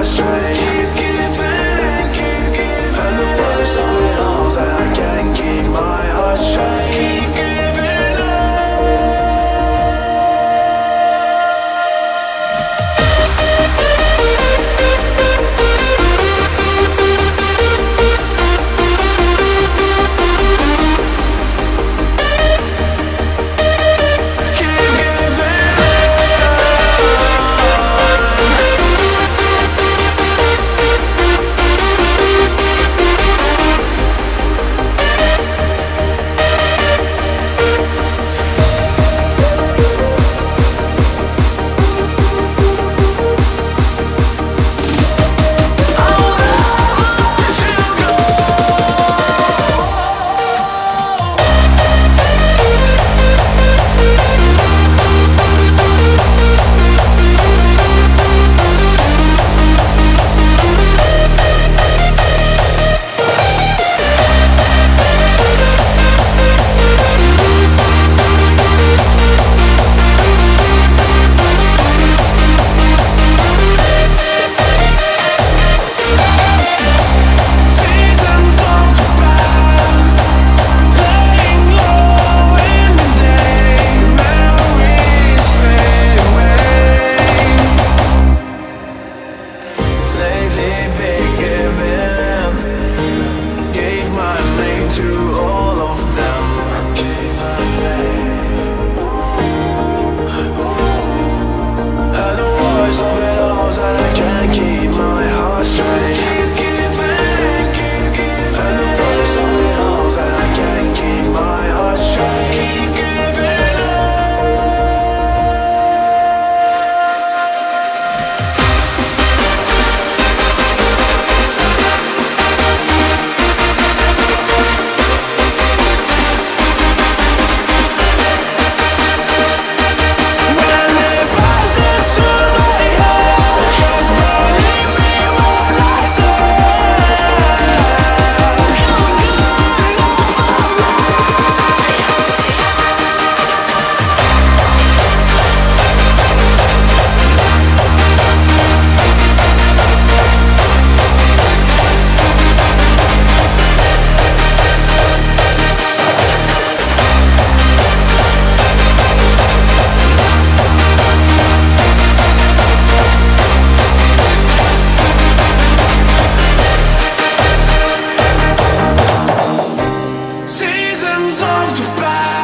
lost track dissolve the past